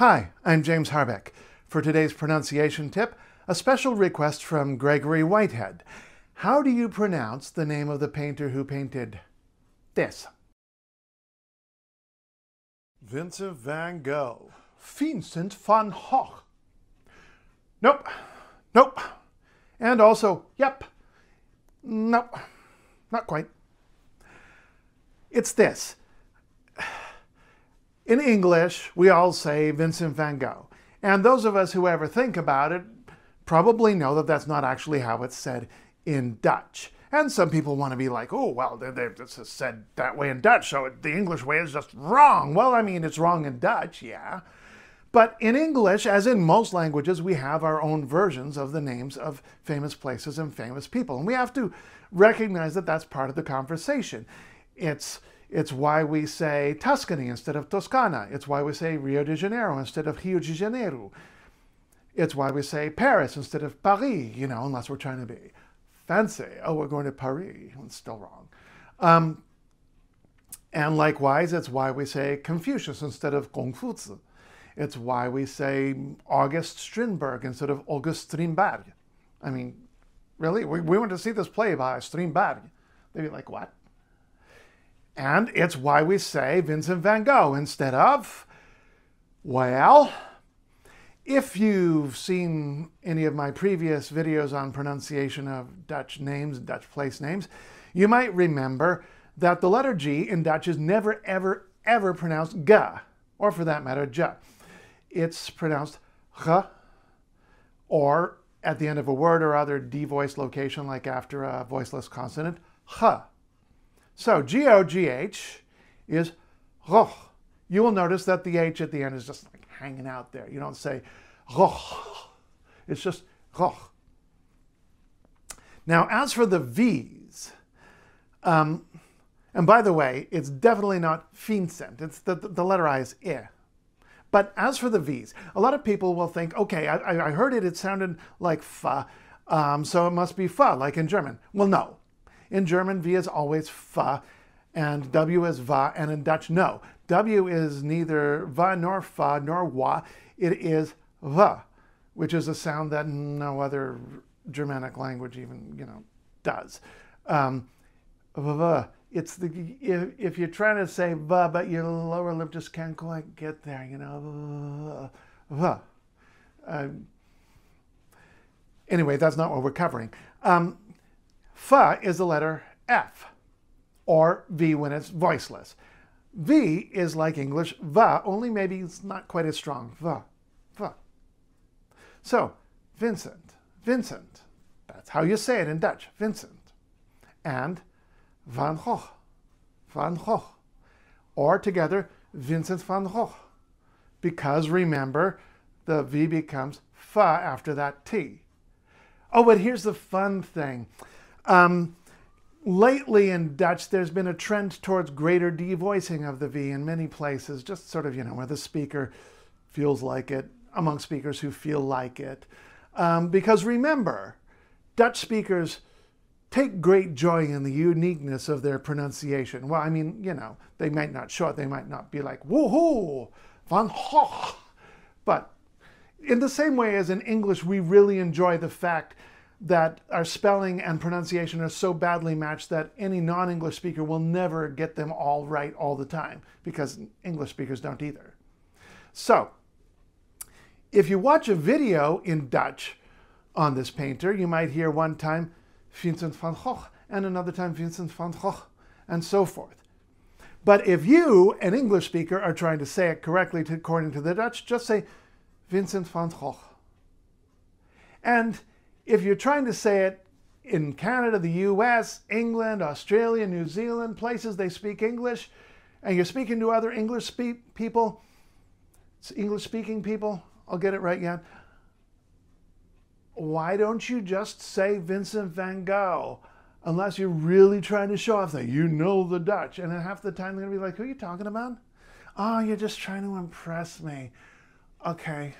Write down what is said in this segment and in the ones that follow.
Hi, I'm James Harbeck. For today's pronunciation tip, a special request from Gregory Whitehead. How do you pronounce the name of the painter who painted this? Vincent van Gogh. Vincent van Gogh. Nope. Nope. And also, yep. Nope. Not quite. It's this. In English, we all say Vincent van Gogh. And those of us who ever think about it probably know that that's not actually how it's said in Dutch. And some people want to be like, oh, well, they, they, this is said that way in Dutch, so the English way is just wrong. Well, I mean, it's wrong in Dutch, yeah. But in English, as in most languages, we have our own versions of the names of famous places and famous people. And we have to recognize that that's part of the conversation. It's it's why we say Tuscany instead of Toscana. It's why we say Rio de Janeiro instead of Rio de Janeiro. It's why we say Paris instead of Paris, you know, unless we're trying to be fancy. Oh, we're going to Paris. It's still wrong. Um, and likewise, it's why we say Confucius instead of Confucius. It's why we say August Strindberg instead of August Strindberg. I mean, really? We, we went to see this play by Strindberg. They'd be like, what? And it's why we say Vincent van Gogh instead of, well, if you've seen any of my previous videos on pronunciation of Dutch names, Dutch place names, you might remember that the letter G in Dutch is never, ever, ever pronounced G, or for that matter, J. It's pronounced G, or at the end of a word or other D-voice location, like after a voiceless consonant, H. So G-O-G-H is roch. You will notice that the H at the end is just like hanging out there. You don't say roch. It's just roch. Now, as for the V's, um, and by the way, it's definitely not fincent. It's the, the letter I is I. But as for the V's, a lot of people will think, okay, I, I heard it, it sounded like fa, um, so it must be fa, like in German. Well, no. In German, V is always fa, and W is va, and in Dutch, no. W is neither va nor fa nor wa. It is va, which is a sound that no other Germanic language even, you know, does. Um, va, it's the if, if, you're trying to say va, but your lower lip just can't quite get there, you know, va. Uh, anyway, that's not what we're covering. Um, Fa is the letter F, or V when it's voiceless. V is like English va, only maybe it's not quite as strong. Va, va. So, Vincent, Vincent. That's how you say it in Dutch, Vincent. And Van Gogh, Van Gogh. Or together, Vincent van Gogh. Because remember, the V becomes fa after that T. Oh, but here's the fun thing. Um, lately in Dutch, there's been a trend towards greater devoicing of the V in many places, just sort of, you know, where the speaker feels like it, among speakers who feel like it. Um, because remember, Dutch speakers take great joy in the uniqueness of their pronunciation. Well, I mean, you know, they might not show it, they might not be like, woohoo, van Gogh. But in the same way as in English, we really enjoy the fact that our spelling and pronunciation are so badly matched that any non-English speaker will never get them all right all the time because English speakers don't either. So, if you watch a video in Dutch on this painter, you might hear one time Vincent van Gogh and another time Vincent van Gogh and so forth. But if you, an English speaker, are trying to say it correctly to, according to the Dutch, just say Vincent van Gogh. And if you're trying to say it in Canada, the US, England, Australia, New Zealand, places they speak English, and you're speaking to other English speak people, English speaking people, I'll get it right yet. Why don't you just say Vincent van Gogh? Unless you're really trying to show off that you know the Dutch. And then half the time they're to be like, who are you talking about? Oh, you're just trying to impress me. Okay,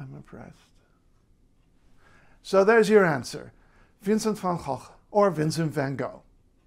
I'm impressed. So there's your answer Vincent van Gogh or Vincent van Gogh.